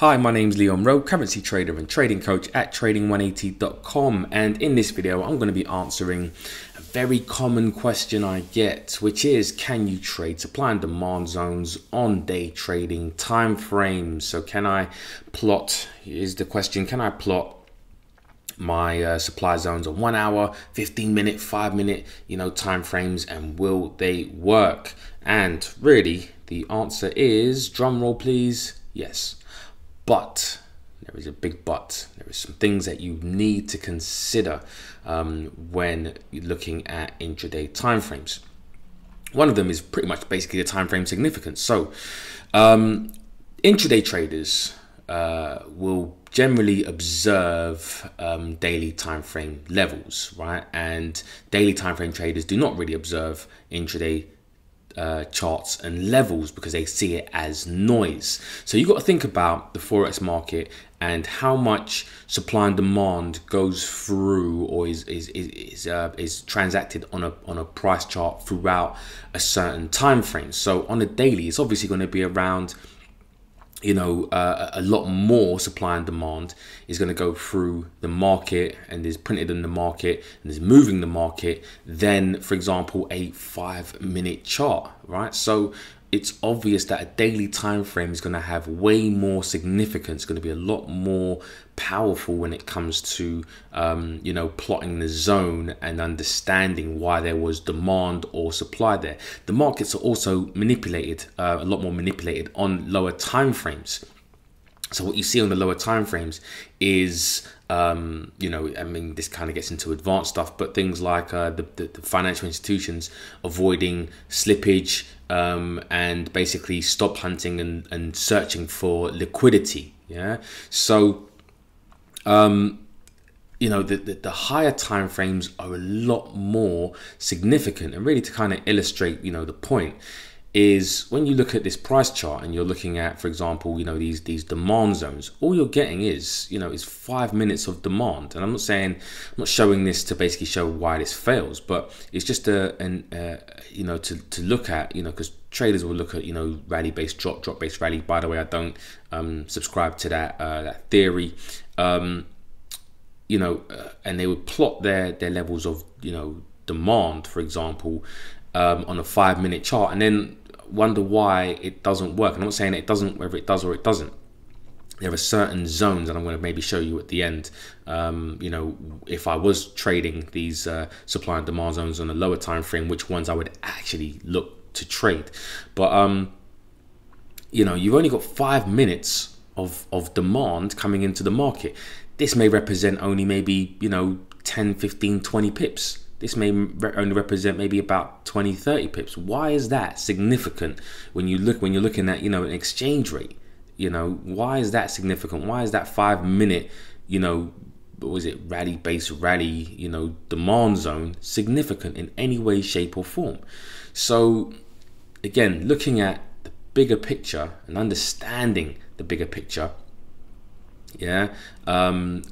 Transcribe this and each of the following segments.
Hi, my name is Leon Rowe, currency trader and trading coach at trading180.com. And in this video, I'm going to be answering a very common question I get, which is can you trade supply and demand zones on day trading time frames? So, can I plot? Is the question, can I plot? my uh, supply zones on one hour 15 minute five minute you know time frames and will they work and really the answer is drum roll please yes but there is a big but. There are some things that you need to consider um, when looking at intraday timeframes. One of them is pretty much basically the time frame significance. So, um, intraday traders uh, will generally observe um, daily time frame levels, right? And daily time frame traders do not really observe intraday uh, charts and levels because they see it as noise. So you've got to think about the forex market and how much supply and demand goes through or is is is is, uh, is transacted on a on a price chart throughout a certain time frame. So on a daily, it's obviously going to be around you know, uh, a lot more supply and demand is going to go through the market and is printed in the market and is moving the market than, for example, a five minute chart, right? So it's obvious that a daily time frame is going to have way more significance, going to be a lot more powerful when it comes to um, you know plotting the zone and understanding why there was demand or supply there. The markets are also manipulated uh, a lot more manipulated on lower time frames. So what you see on the lower time frames is, um, you know, I mean, this kind of gets into advanced stuff, but things like uh, the, the, the, financial institutions avoiding slippage um, and basically stop hunting and, and searching for liquidity. Yeah. So, um, you know, the, the, the higher time frames are a lot more significant and really to kind of illustrate, you know, the point is when you look at this price chart and you're looking at, for example, you know, these these demand zones, all you're getting is, you know, is five minutes of demand. And I'm not saying, I'm not showing this to basically show why this fails, but it's just a, an, uh, you know, to, to look at, you know, because traders will look at, you know, rally based drop, drop based rally. By the way, I don't um, subscribe to that uh, that theory. Um, you know, uh, and they would plot their their levels of, you know, demand, for example, um, on a five minute chart, and then wonder why it doesn't work. I'm not saying it doesn't, whether it does or it doesn't. There are certain zones, and I'm going to maybe show you at the end. Um, you know, if I was trading these uh, supply and demand zones on a lower time frame, which ones I would actually look to trade. But um, you know, you've only got five minutes of of demand coming into the market. This may represent only maybe you know 10, 15, 20 pips this may only represent maybe about 20 30 pips. Why is that significant when you look when you're looking at you know an exchange rate? You know why is that significant? Why is that five minute you know what was it rally based rally you know demand zone significant in any way shape or form? So again looking at the bigger picture and understanding the bigger picture yeah um,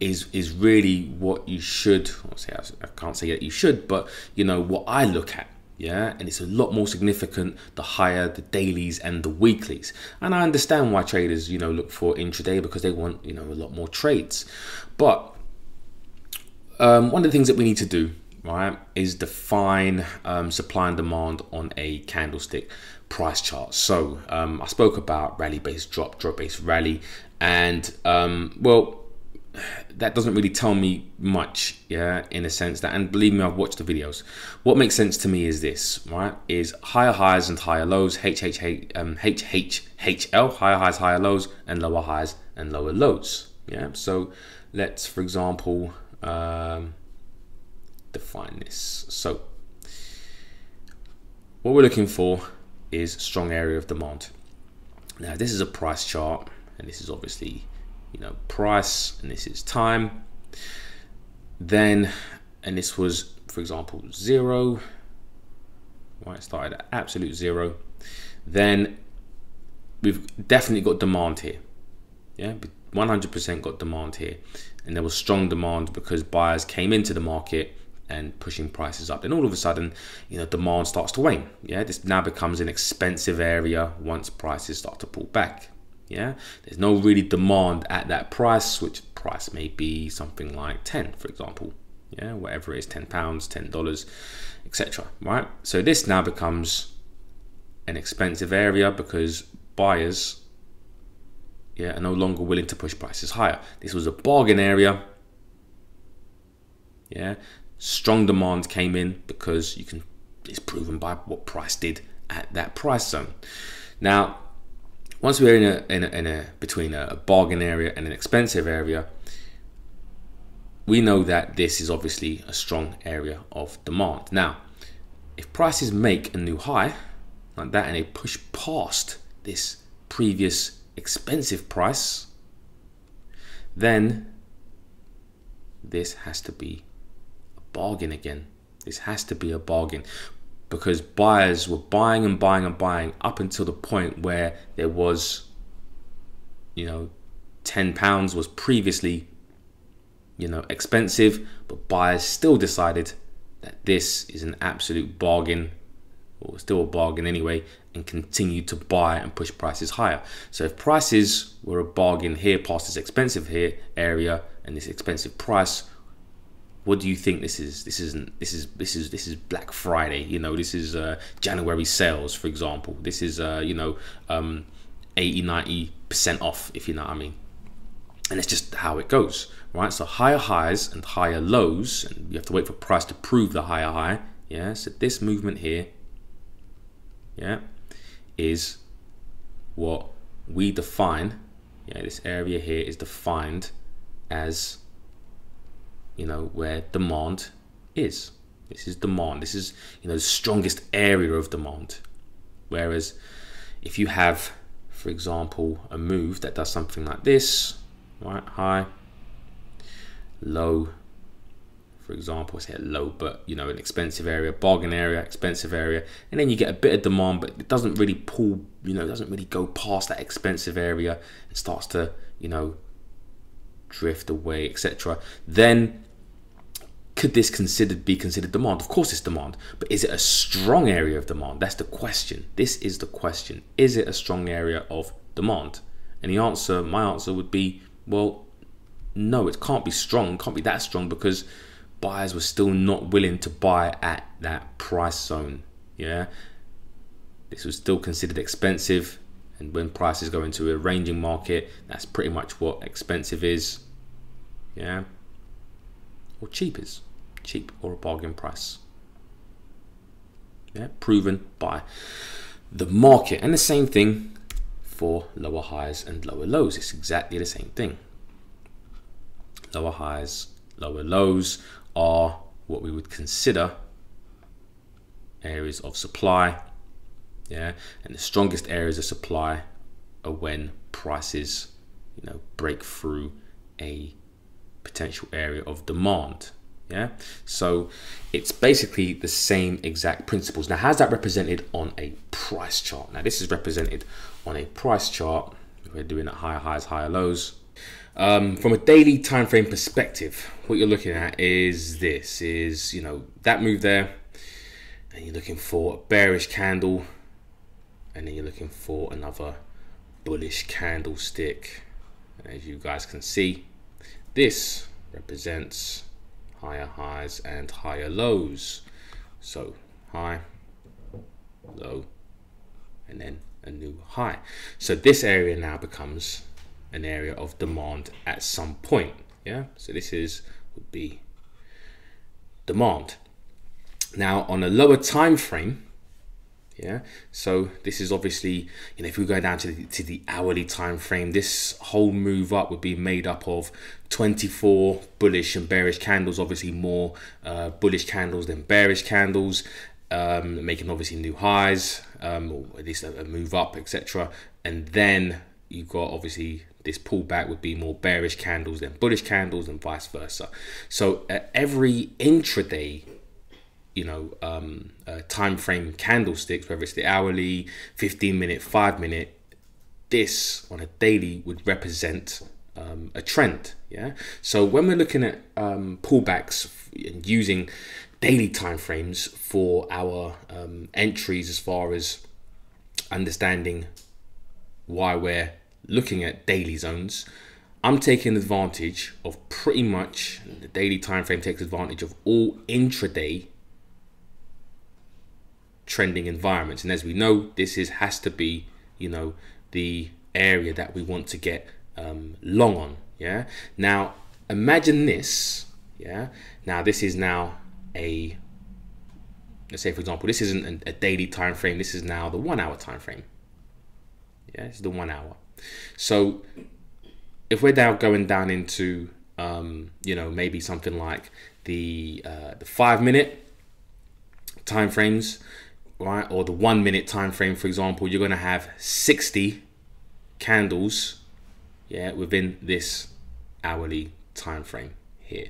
is is really what you should say I can't say that you should but you know what I look at yeah? And it's a lot more significant the higher the dailies and the weeklies. And I understand why traders you know look for intraday because they want you know a lot more trades. But um, one of the things that we need to do right is define um, supply and demand on a candlestick price chart. So um, I spoke about rally based drop drop based rally and um, well that doesn't really tell me much, yeah, in a sense that, and believe me, I've watched the videos. What makes sense to me is this, right? Is higher highs and higher lows, HHH, um, higher highs, higher lows, and lower highs and lower lows, yeah. So let's, for example, um, define this. So what we're looking for is strong area of demand. Now, this is a price chart, and this is obviously you know, price, and this is time. Then, and this was, for example, zero. Right, started at absolute zero. Then we've definitely got demand here. Yeah, 100% got demand here. And there was strong demand because buyers came into the market and pushing prices up. Then all of a sudden, you know, demand starts to wane. Yeah, this now becomes an expensive area once prices start to pull back. Yeah, there's no really demand at that price, which price may be something like 10, for example. Yeah, whatever it is, 10 pounds, 10 dollars, etc. Right. So this now becomes an expensive area because buyers yeah, are no longer willing to push prices higher. This was a bargain area. Yeah, strong demand came in because you can. It's proven by what price did at that price zone. Now, once we're in a, in a, in a between a, bargain area and an expensive area, we know that this is obviously a strong area of demand. Now, if prices make a new high like that and they push past this previous expensive price, then this has to be a bargain again. This has to be a bargain because buyers were buying and buying and buying up until the point where there was, you know, 10 pounds was previously, you know, expensive, but buyers still decided that this is an absolute bargain or still a bargain anyway and continue to buy and push prices higher. So if prices were a bargain here past this expensive here area and this expensive price, what do you think this is? This isn't this is this is this is Black Friday, you know, this is uh, January sales, for example. This is uh, you know, um 80 90% off if you know what I mean. And it's just how it goes, right? So higher highs and higher lows, and you have to wait for price to prove the higher high. Yeah, so this movement here, yeah, is what we define, yeah, this area here is defined as, you know, where demand is. This is demand. This is, you know, the strongest area of demand. Whereas if you have, for example, a move that does something like this, right, high, low, for example, say low, but you know, an expensive area, bargain area, expensive area, and then you get a bit of demand, but it doesn't really pull, you know, it doesn't really go past that expensive area and starts to, you know, drift away, etc. Then could this considered be considered demand? Of course it's demand, but is it a strong area of demand? That's the question. This is the question. Is it a strong area of demand? And the answer, my answer would be, well, no, it can't be strong, can't be that strong because buyers were still not willing to buy at that price zone. Yeah, this was still considered expensive, and when prices go into a ranging market, that's pretty much what expensive is. Yeah, or cheap is cheap or a bargain price. Yeah, proven by the market, and the same thing for lower highs and lower lows. It's exactly the same thing. Lower highs, lower lows are what we would consider areas of supply. Yeah, and the strongest areas of supply are when prices, you know, break through a potential area of demand. Yeah, so it's basically the same exact principles. Now, how's that represented on a price chart? Now, this is represented on a price chart. We're doing at higher highs, higher lows. Um, from a daily time frame perspective, what you're looking at is this: is you know that move there, and you're looking for a bearish candle, and then you're looking for another bullish candlestick. As you guys can see, this represents higher highs and higher lows. So high, low, and then a new high. So this area now becomes an area of demand at some point. Yeah, so this is would be demand. Now on a lower time frame, yeah, so this is obviously you know if we go down to the, to the hourly time frame, this whole move up would be made up of 24 bullish and bearish candles. Obviously more uh, bullish candles than bearish candles, um, making obviously new highs, um, or at least a, a move up, etc. And then you've got obviously this pullback would be more bearish candles than bullish candles and vice versa. So every intraday, you know, um, uh, time frame candlesticks, whether it's the hourly, 15 minute, five minute, this on a daily would represent um, a trend. Yeah. So when we're looking at um, pullbacks and using daily time frames for our um, entries as far as understanding why we're looking at daily zones, I'm taking advantage of pretty much the daily time frame takes advantage of all intraday trending environments. And as we know, this is has to be, you know, the area that we want to get um, long on. Yeah. Now imagine this. Yeah. Now this is now a let's say for example this isn't a, daily time frame this is now the one hour time frame yeah it's the one hour so if we're now going down into um, you know maybe something like the uh, the five minute time frames right or the one minute time frame for example you're going to have 60 candles yeah within this hourly time frame here.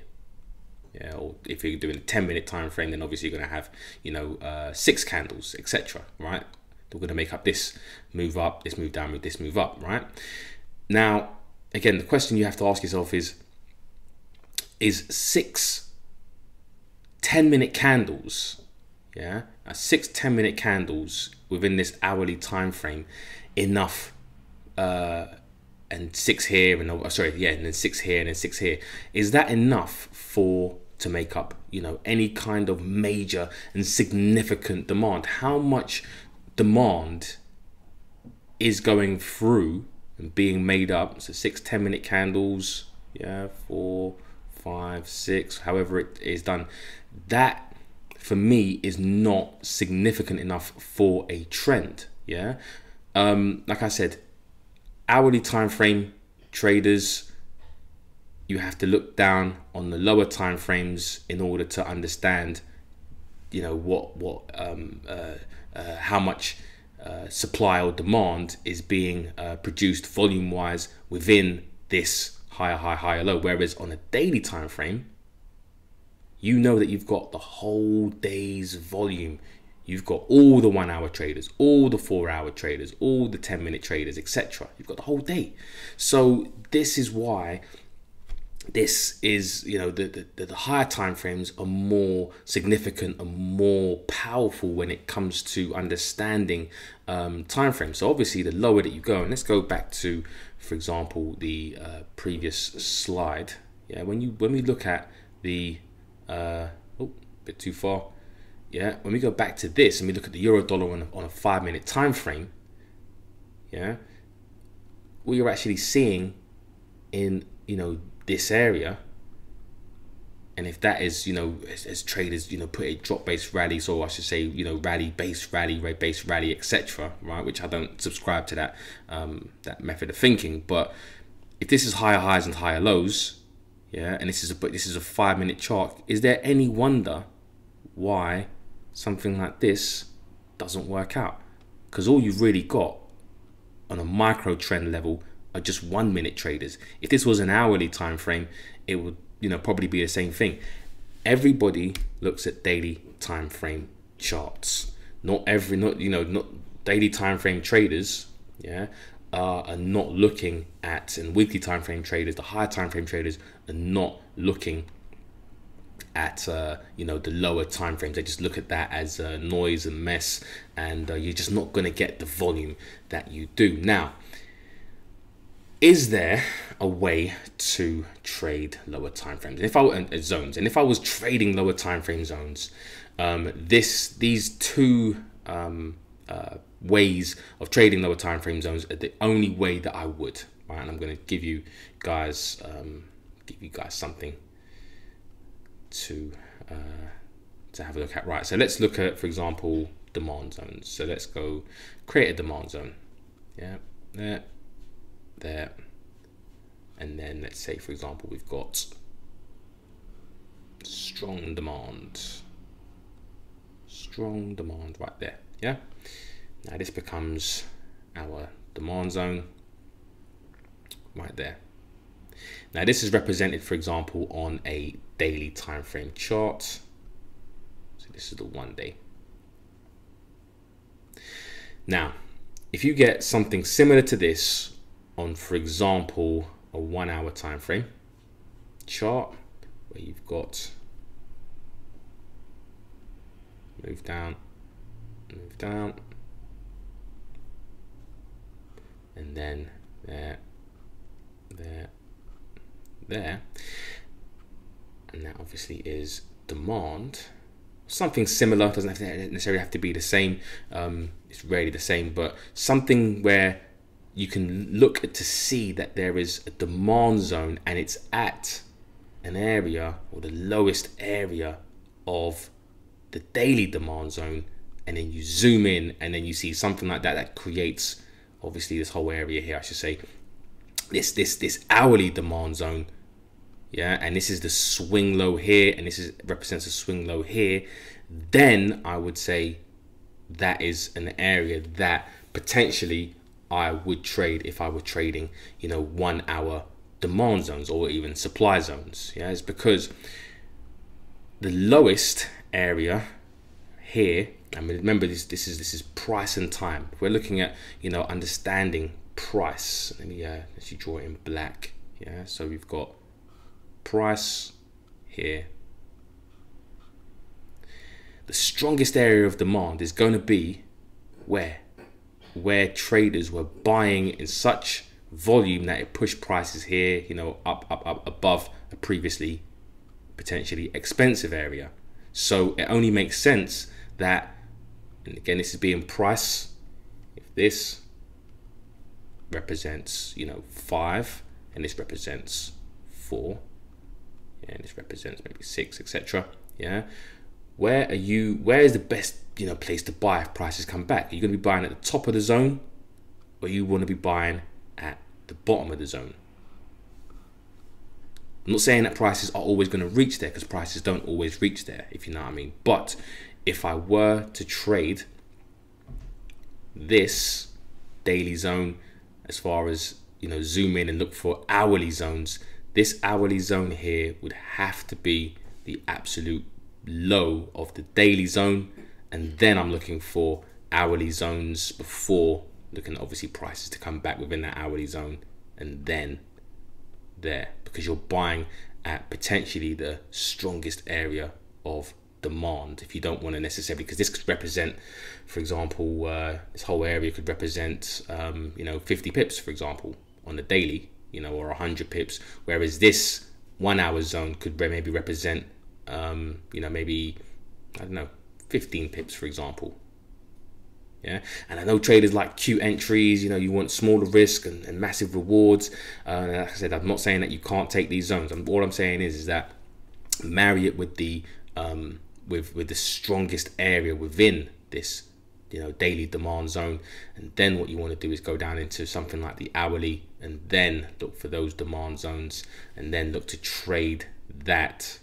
Yeah or if you're doing a 10 minute time frame then obviously you're going to have you know uh, six candles etc right? They're going to make up this move up this move down this move up right? Now again the question you have to ask yourself is is six 10 minute candles yeah? Uh, six 10 minute candles within this hourly time frame enough uh, and six here and oh, sorry yeah and then six here and then six here. Is that enough for to make up you know any kind of major and significant demand? How much demand is going through and being made up? So six 10 minute candles yeah four five six however it is done. That for me is not significant enough for a trend yeah? Um like i said hourly time frame traders you have to look down on the lower time frames in order to understand you know what what um, uh, uh, how much uh, supply or demand is being uh, produced volume wise within this higher high higher low. Whereas on a daily time frame you know that you've got the whole day's volume. You've got all the one hour traders, all the four hour traders, all the 10 minute traders, etc. You've got the whole day. So, this is why this is, you know, the, the, the higher time frames are more significant and more powerful when it comes to understanding um, time frames. So, obviously, the lower that you go, and let's go back to, for example, the uh, previous slide. Yeah, when you when we look at the uh, oh, a bit too far. Yeah, when we go back to this and we look at the euro dollar on a, on a five minute time frame, yeah, what you're actually seeing in you know this area, and if that is you know as, as traders you know put a drop based rally, so I should say you know rally based rally, rate based rally, etc. Right, which I don't subscribe to that um, that method of thinking, but if this is higher highs and higher lows, yeah, and this is a but this is a five minute chart. Is there any wonder why something like this doesn't work out? Because all you've really got on a micro trend level are just one minute traders. If this was an hourly time frame, it would you know probably be the same thing. Everybody looks at daily time frame charts. Not every not you know not daily time frame traders. Yeah, uh, are not looking at and weekly time frame traders, the higher time frame traders are not looking at uh, you know the lower time frames. They just look at that as uh, noise and mess, and uh, you're just not going to get the volume that you do. Now, is there a way to trade lower time frames? And if I uh, zones, and if I was trading lower time frame zones, um, this these two um, uh, ways of trading lower time frame zones are the only way that I would. Right, and I'm going to give you guys um, give you guys something to uh, to have a look at. Right, so let's look at, for example, demand zones. So let's go create a demand zone. Yeah, there, there, and then let's say, for example, we've got strong demand, strong demand right there. Yeah. Now this becomes our demand zone right there. Now this is represented, for example, on a daily time frame chart. So this is the one day. Now, if you get something similar to this on, for example, a one hour time frame chart where you've got move down, move down, and then there, there, there. And that obviously is demand. Something similar, doesn't have to necessarily have to be the same. Um, it's rarely the same, but something where you can look to see that there is a demand zone and it's at an area or the lowest area of the daily demand zone and then you zoom in and then you see something like that that creates obviously this whole area here I should say. This this this hourly demand zone yeah and this is the swing low here and this is represents a swing low here. Then I would say that is an area that potentially I would trade if I were trading you know one hour demand zones or even supply zones yeah. It's because the lowest area here I mean remember this this is this is price and time. We're looking at you know understanding price let me uh let's draw it in black yeah? So we've got price here. The strongest area of demand is going to be where? Where traders were buying in such volume that it pushed prices here you know up up up above a previously potentially expensive area. So it only makes sense that, and again, this is being price. If this represents, you know, five, and this represents four, and this represents maybe six, etc. Yeah, where are you? Where is the best, you know, place to buy if prices come back? Are you going to be buying at the top of the zone, or you want to be buying at the bottom of the zone? I'm not saying that prices are always going to reach there because prices don't always reach there, if you know what I mean. But if I were to trade this daily zone as far as you know zoom in and look for hourly zones this hourly zone here would have to be the absolute low of the daily zone. And then I'm looking for hourly zones before looking at obviously prices to come back within that hourly zone and then there because you're buying at potentially the strongest area of demand if you don't want to necessarily because this could represent for example uh, this whole area could represent um, you know 50 pips for example on the daily you know or 100 pips whereas this one hour zone could maybe represent um, you know maybe I don't know 15 pips for example. Yeah? And i know traders like cute entries you know you want smaller risk and, and massive rewards. Uh, like i said i'm not saying that you can't take these zones. I'm, all i'm saying is is that marry it with the um, with with the strongest area within this you know daily demand zone. And then what you want to do is go down into something like the hourly and then look for those demand zones and then look to trade that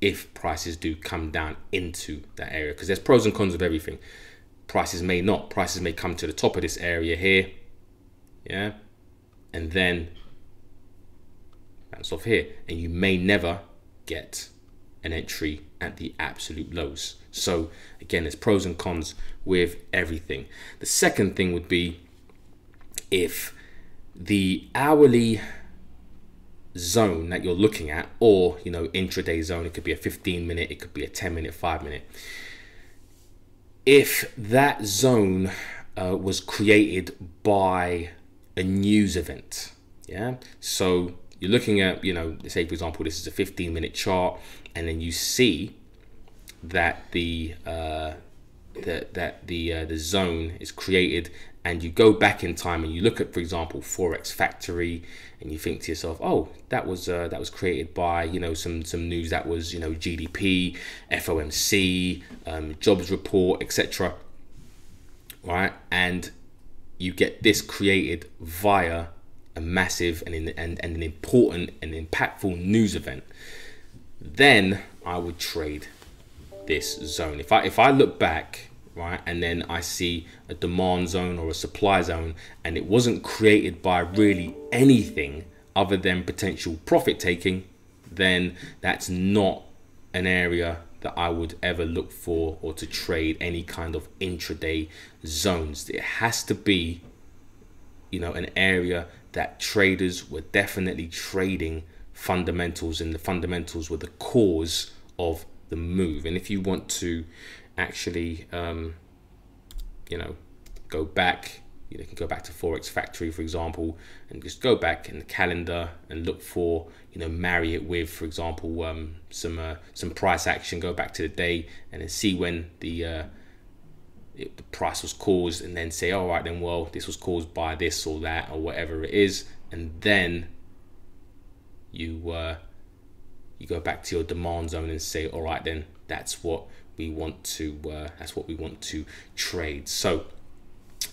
if prices do come down into that area. Because there's pros and cons of everything. Prices may not. Prices may come to the top of this area here, yeah, and then bounce off here, and you may never get an entry at the absolute lows. So again, there's pros and cons with everything. The second thing would be if the hourly zone that you're looking at, or you know, intraday zone, it could be a 15 minute, it could be a 10 minute, five minute if that zone uh, was created by a news event yeah so you're looking at you know say for example this is a 15 minute chart and then you see that the uh, that that the uh, the zone is created and you go back in time and you look at for example forex factory and you think to yourself oh that was uh, that was created by you know some some news that was you know gdp fomc um, jobs report etc right? And you get this created via a massive and, and, and an important and impactful news event then i would trade this zone if i if i look back right? And then I see a demand zone or a supply zone, and it wasn't created by really anything other than potential profit taking, then that's not an area that I would ever look for or to trade any kind of intraday zones. It has to be, you know, an area that traders were definitely trading fundamentals, and the fundamentals were the cause of the move. And if you want to actually, um, you know, go back, you, can go back to Forex Factory, for example, and just go back in the calendar and look for, you know, marry it with, for example, um, some uh, some price action. Go back to the day and then see when the uh, it, the price was caused, and then say, all right, then well, this was caused by this or that or whatever it is, and then you uh, you go back to your demand zone and say, all right, then that's what we want to uh, that's what we want to trade. So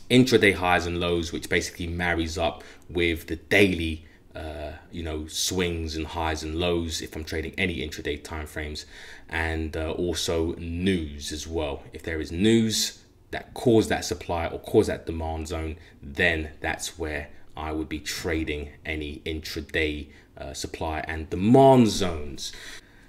intraday highs and lows, which basically marries up with the daily uh, you know swings and highs and lows if I'm trading any intraday time frames, and uh, also news as well. If there is news that cause that supply or cause that demand zone, then that's where I would be trading any intraday uh, supply and demand zones.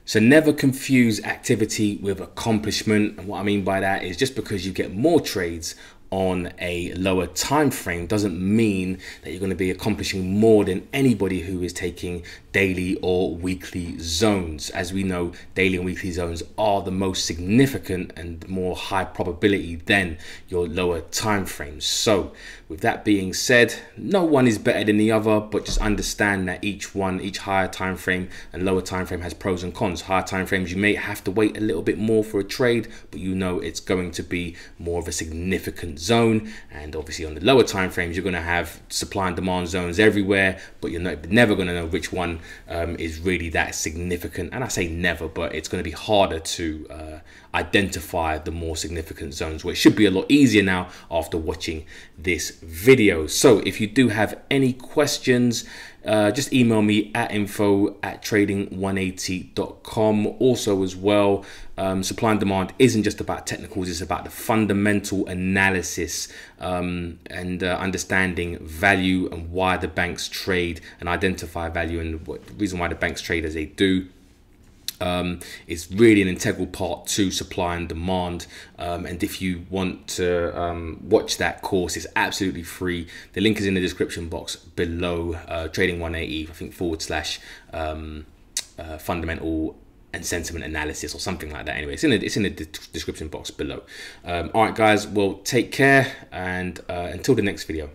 So never confuse activity with accomplishment. And what I mean by that is just because you get more trades on a lower time frame doesn't mean that you're going to be accomplishing more than anybody who is taking daily or weekly zones. As we know daily and weekly zones are the most significant and more high probability than your lower time frames so with that being said no one is better than the other but just understand that each one each higher time frame and lower time frame has pros and cons. Higher time frames you may have to wait a little bit more for a trade but you know it's going to be more of a significant zone and obviously on the lower time frames you're going to have supply and demand zones everywhere but you're not, never going to know which one um, is really that significant. And I say never but it's going to be harder to uh, identify the more significant zones where it should be a lot easier now after watching this video. So if you do have any questions uh, just email me at info at trading180.com. Also, as well, um, supply and demand isn't just about technicals, it's about the fundamental analysis um, and uh, understanding value and why the banks trade and identify value and what the reason why the banks trade as they do um, is really an integral part to supply and demand. Um, and if you want to um, watch that course, it's absolutely free. The link is in the description box below. Uh, Trading 180, I think forward slash um, uh, fundamental and sentiment analysis or something like that. Anyway, it's in the, it's in the description box below. Um, all right, guys. Well, take care and uh, until the next video.